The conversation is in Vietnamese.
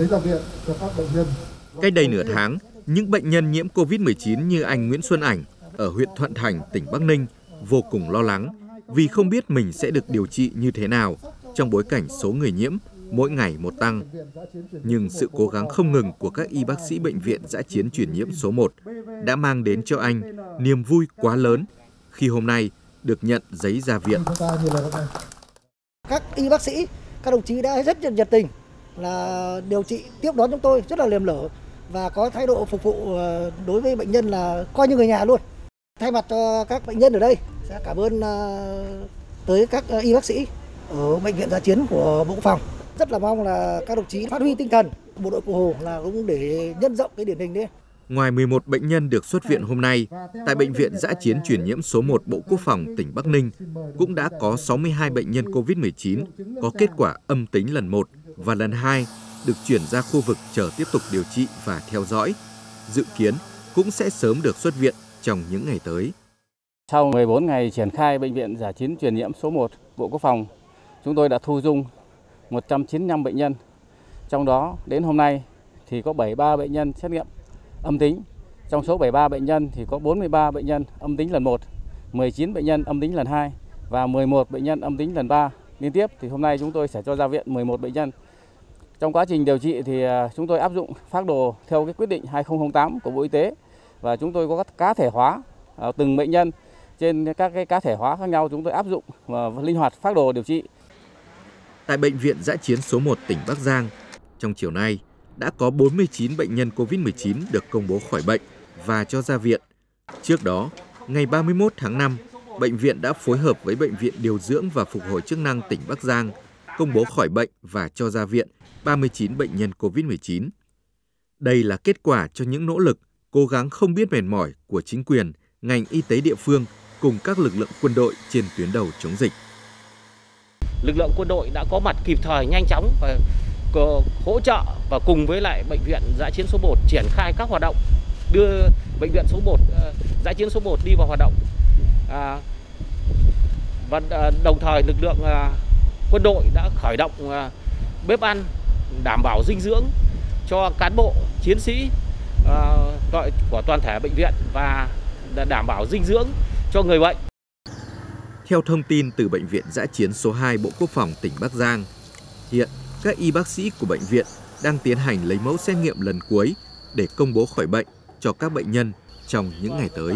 giấy ra viện cho các bệnh nhân. Cách đây nửa tháng, những bệnh nhân nhiễm COVID-19 như anh Nguyễn Xuân Ảnh ở huyện Thuận Thành, tỉnh Bắc Ninh vô cùng lo lắng vì không biết mình sẽ được điều trị như thế nào trong bối cảnh số người nhiễm mỗi ngày một tăng. Nhưng sự cố gắng không ngừng của các y bác sĩ bệnh viện giã chiến chuyển nhiễm số 1 đã mang đến cho anh niềm vui quá lớn khi hôm nay được nhận giấy ra viện. Các y bác sĩ, các đồng chí đã rất nhiệt tình là điều trị tiếp đón chúng tôi rất là liềm lở và có thái độ phục vụ ờ, đối với bệnh nhân là coi như người nhà luôn. Thay mặt cho các bệnh nhân ở đây sẽ cảm ơn ờ, tới các ờ, y bác sĩ ở bệnh viện giã chiến của Bộ Quốc phòng. Rất là mong là các đồng chí phát huy tinh thần bộ đội cụ Hồ là cũng để nhân rộng cái điển hình đấy. Ngoài 11 bệnh nhân được xuất viện hôm nay, tại Bệnh viện Giã chiến chuyển nhiễm số 1 Bộ Quốc phòng tỉnh Bắc Ninh cũng đã có 62 bệnh nhân COVID-19 có kết quả âm tính lần 1 và lần hai được chuyển ra khu vực chờ tiếp tục điều trị và theo dõi. Dự kiến cũng sẽ sớm được xuất viện trong những ngày tới. Sau 14 ngày triển khai Bệnh viện Giả chiến truyền nhiễm số 1 Bộ Quốc phòng, chúng tôi đã thu dung 195 bệnh nhân. Trong đó đến hôm nay thì có 73 bệnh nhân xét nghiệm âm tính. Trong số 73 bệnh nhân thì có 43 bệnh nhân âm tính lần 1, 19 bệnh nhân âm tính lần 2 và 11 bệnh nhân âm tính lần 3 liên tiếp. Thì hôm nay chúng tôi sẽ cho ra viện 11 bệnh nhân. Trong quá trình điều trị thì à, chúng tôi áp dụng phác đồ theo cái quyết định 2008 của Bộ Y tế và chúng tôi có các cá thể hóa à, từng bệnh nhân trên các cái cá thể hóa khác nhau chúng tôi áp dụng và linh hoạt phác đồ điều trị. Tại bệnh viện Giã chiến số 1 tỉnh Bắc Giang, trong chiều nay đã có 49 bệnh nhân COVID-19 được công bố khỏi bệnh và cho ra viện. Trước đó, ngày 31 tháng 5, bệnh viện đã phối hợp với Bệnh viện Điều dưỡng và Phục hồi chức năng tỉnh Bắc Giang công bố khỏi bệnh và cho ra viện 39 bệnh nhân COVID-19. Đây là kết quả cho những nỗ lực, cố gắng không biết mệt mỏi của chính quyền, ngành y tế địa phương cùng các lực lượng quân đội trên tuyến đầu chống dịch. Lực lượng quân đội đã có mặt kịp thời, nhanh chóng và hỗ trợ và cùng với lại bệnh viện giã chiến số 1 triển khai các hoạt động đưa bệnh viện số 1 ờ, giã chiến số 1 đi vào hoạt động à, và ờ, đồng thời lực lượng à, quân đội đã khởi động à, bếp ăn đảm bảo dinh dưỡng cho cán bộ chiến sĩ à, của toàn thể bệnh viện và đảm bảo dinh dưỡng cho người bệnh. Theo thông tin từ bệnh viện giã chiến số 2 Bộ Quốc phòng tỉnh Bắc Giang, hiện các y bác sĩ của bệnh viện đang tiến hành lấy mẫu xét nghiệm lần cuối để công bố khỏi bệnh cho các bệnh nhân trong những ngày tới.